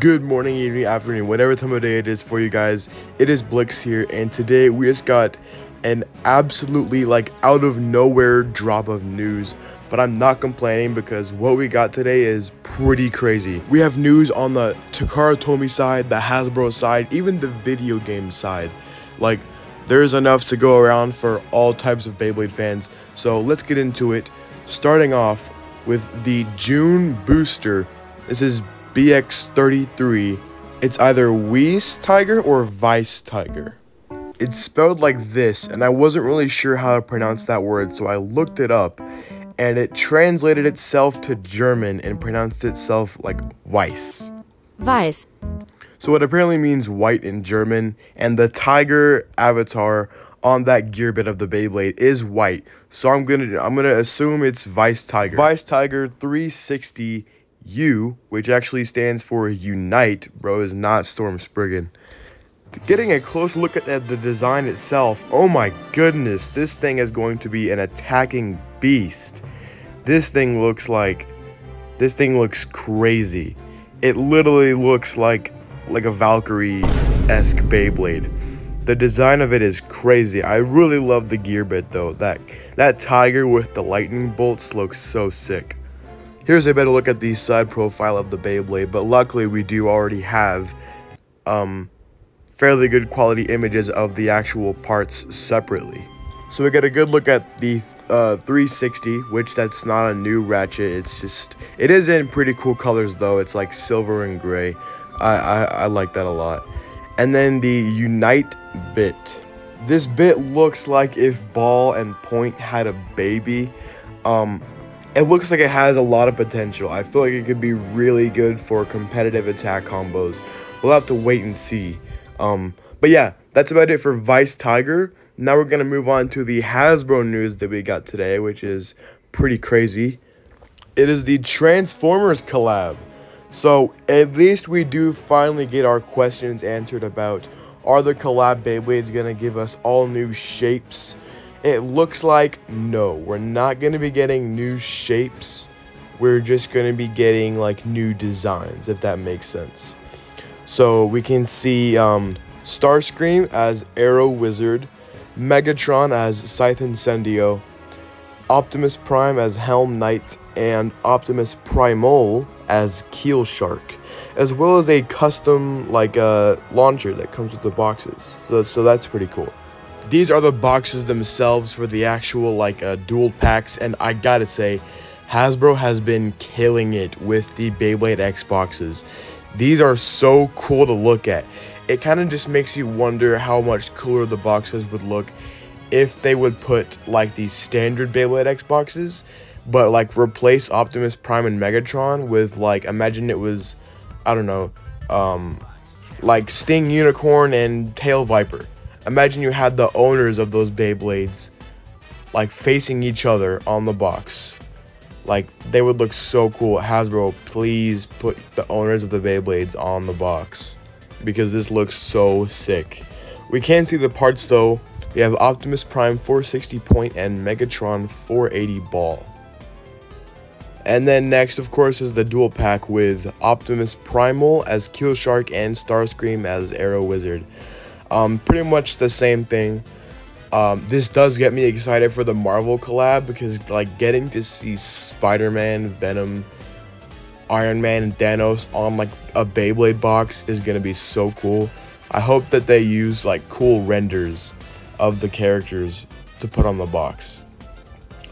Good morning, evening, afternoon, whatever time of day it is for you guys. It is Blix here, and today we just got an absolutely like out of nowhere drop of news. But I'm not complaining because what we got today is pretty crazy. We have news on the Takara Tomy side, the Hasbro side, even the video game side. Like, there's enough to go around for all types of Beyblade fans. So let's get into it. Starting off with the June booster. This is BX33. It's either Weiss Tiger or Vice Tiger. It's spelled like this, and I wasn't really sure how to pronounce that word, so I looked it up, and it translated itself to German and pronounced itself like Weiss. Weiss. So it apparently means white in German, and the tiger avatar on that gear bit of the Beyblade is white. So I'm gonna I'm gonna assume it's Vice Tiger. Vice Tiger 360 U, which actually stands for Unite, bro, is not Storm Spriggan. Getting a close look at the design itself, oh my goodness, this thing is going to be an attacking beast. This thing looks like, this thing looks crazy. It literally looks like, like a Valkyrie-esque Beyblade. The design of it is crazy. I really love the gear bit though. That that tiger with the lightning bolts looks so sick. Here's a better look at the side profile of the Beyblade, but luckily we do already have um, fairly good quality images of the actual parts separately. So we get a good look at the uh, 360, which that's not a new ratchet. It's just, it is in pretty cool colors though. It's like silver and gray. I, I, I like that a lot. And then the Unite bit. This bit looks like if Ball and Point had a baby. Um, it looks like it has a lot of potential. I feel like it could be really good for competitive attack combos. We'll have to wait and see. Um, but yeah, that's about it for Vice Tiger. Now we're going to move on to the Hasbro news that we got today, which is pretty crazy. It is the Transformers collab. So at least we do finally get our questions answered about are the collab Beyblades going to give us all new shapes? It looks like no, we're not going to be getting new shapes. We're just going to be getting like new designs, if that makes sense. So we can see um, Starscream as Arrow Wizard, Megatron as Scythe Incendio, Optimus Prime as Helm Knight, and Optimus Primal as Keel Shark, as well as a custom like uh, launcher that comes with the boxes. So, so that's pretty cool. These are the boxes themselves for the actual like uh, dual packs, and I gotta say, Hasbro has been killing it with the Beyblade X boxes. These are so cool to look at. It kind of just makes you wonder how much cooler the boxes would look if they would put like these standard Beyblade X boxes, but like replace Optimus Prime and Megatron with like imagine it was, I don't know, um, like Sting Unicorn and Tail Viper Imagine you had the owners of those Beyblades like facing each other on the box. Like they would look so cool. Hasbro, please put the owners of the Beyblades on the box because this looks so sick. We can see the parts though. We have Optimus Prime 460 point and Megatron 480 ball. And then next, of course, is the dual pack with Optimus Primal as Keel Shark and Starscream as Arrow Wizard. Um, pretty much the same thing. Um, this does get me excited for the Marvel collab because like getting to see Spider-Man, Venom, Iron Man, and Thanos on like a Beyblade box is gonna be so cool. I hope that they use like cool renders of the characters to put on the box.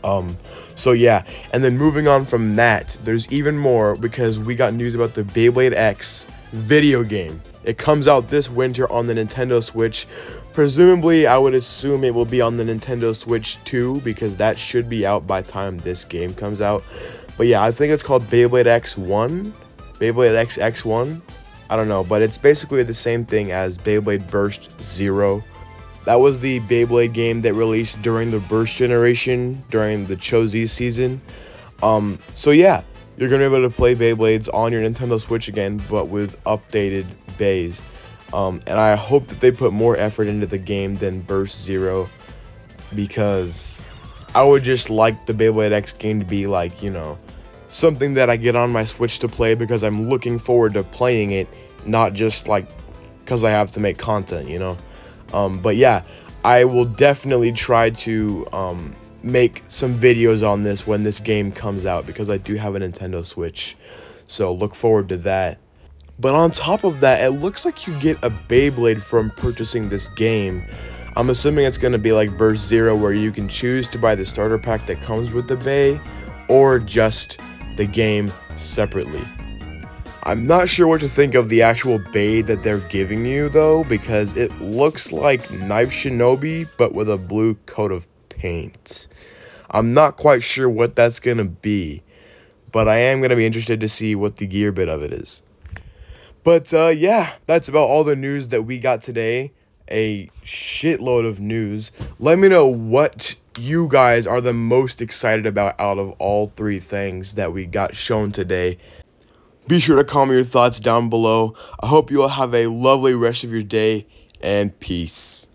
Um, so yeah, and then moving on from that, there's even more because we got news about the Beyblade X video game. It comes out this winter on the Nintendo Switch. Presumably, I would assume it will be on the Nintendo Switch 2 because that should be out by time this game comes out. But yeah, I think it's called Beyblade X1, Beyblade X X1. I don't know, but it's basically the same thing as Beyblade Burst Zero. That was the Beyblade game that released during the Burst generation, during the Cho-Z season. Um, so yeah, you're going to be able to play Beyblades on your Nintendo Switch again, but with updated bays. Um, and I hope that they put more effort into the game than Burst Zero because I would just like the Beyblade X game to be like, you know, something that I get on my Switch to play because I'm looking forward to playing it, not just like because I have to make content, you know. Um, but yeah, I will definitely try to um, make some videos on this when this game comes out because I do have a Nintendo Switch. So look forward to that. But on top of that, it looks like you get a Beyblade from purchasing this game. I'm assuming it's going to be like Burst Zero where you can choose to buy the starter pack that comes with the Bay or just the game separately. I'm not sure what to think of the actual Bay that they're giving you though because it looks like Knife Shinobi but with a blue coat of paint. I'm not quite sure what that's going to be, but I am going to be interested to see what the gear bit of it is. But uh, yeah, that's about all the news that we got today. A shitload of news. Let me know what you guys are the most excited about out of all three things that we got shown today. Be sure to comment your thoughts down below. I hope you all have a lovely rest of your day and peace.